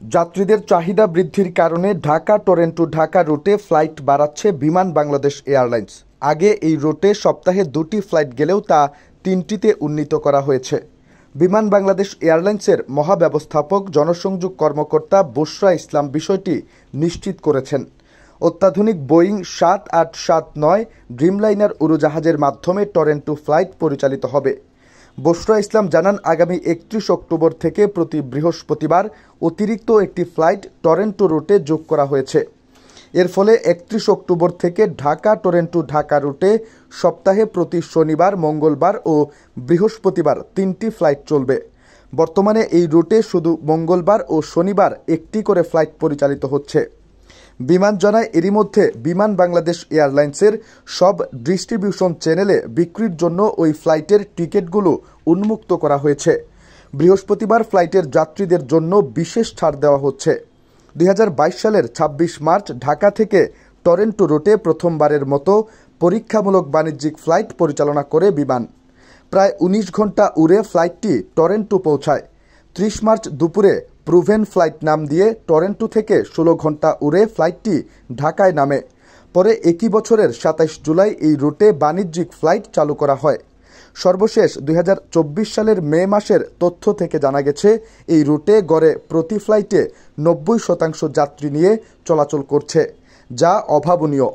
যাত্রীদের চাহিদা বৃদ্ধির কারণে ঢাকা টরেন্টো ঢাকা রুটে ফ্লাইট বাড়াচ্ছে বিমান বাংলাদেশ এয়ারলাইন্স। আগে এই রুটে সপ্তাহে দুটি ফ্লাইট গেলেও তা তিনটিতে উন্নীত করা হয়েছে। বিমান বাংলাদেশ এয়ারলাইন্সের মহাব্যবস্থাপক, জনসংযোগ কর্মকর্তা বুশরা ইসলাম বিষয়টি নিশ্চিত করেছেন। অত্যাধুনিক বোয়িং সাত আট সাত নয় ড্রিমলাইনার উড়োজাহাজের মাধ্যমে টরেন্টো ফ্লাইট পরিচালিত হবে। বসরা ইসলাম জানান, আগামী একত্রিশ অক্টোবর থেকে প্রতি বৃহস্পতিবার অতিরিক্ত একটি ফ্লাইট টরেন্টো রুটে যোগ করা হয়েছে। এর ফলে একত্রিশ অক্টোবর থেকে ঢাকা, টরেন্টো, ঢাকা রুটে সপ্তাহে প্রতি শনিবার, মঙ্গলবার ও বৃহস্পতিবার তিনটি ফ্লাইট চলবে। বর্তমানে এই রুটে শুধু মঙ্গলবার ও শনিবার একটি করে ফ্লাইট পরিচালিত হচ্ছে। বিমান জানায়, এরই মধ্যে বিমান বাংলাদেশ এয়ারলাইন্সের সব ডিস্ট্রিবিউশন চ্যানেলে বিক্রির জন্য ওই ফ্লাইটের টিকিটগুলো উন্মুক্ত করা হয়েছে। বৃহস্পতিবার ফ্লাইটের যাত্রীদের জন্য বিশেষ ছাড় দেওয়া হচ্ছে। দুই হাজার বাইশ সালের ২৬ মার্চ ঢাকা থেকে টরেন্টো রুটে প্রথমবারের মতো পরীক্ষামূলক বাণিজ্যিক ফ্লাইট পরিচালনা করে বিমান। প্রায় ১৯ ঘণ্টা উড়ে ফ্লাইটটি টরেন্টো পৌঁছায়। ত্রিশ মার্চ দুপুরে প্রুভেন ফ্লাইট নাম দিয়ে টরেন্টো থেকে ষোলো ঘণ্টা উড়ে ফ্লাইটটি ঢাকায় নামে। পরে একই বছরের সাতাইশ জুলাই এই রুটে বাণিজ্যিক ফ্লাইট চালু করা হয়। সর্বশেষ দুই হাজার চব্বিশ সালের মে মাসের তথ্য থেকে জানা গেছে, এই রুটে গড়ে প্রতি ফ্লাইটে নব্বই শতাংশ যাত্রী নিয়ে চলাচল করছে, যা অভাবনীয়।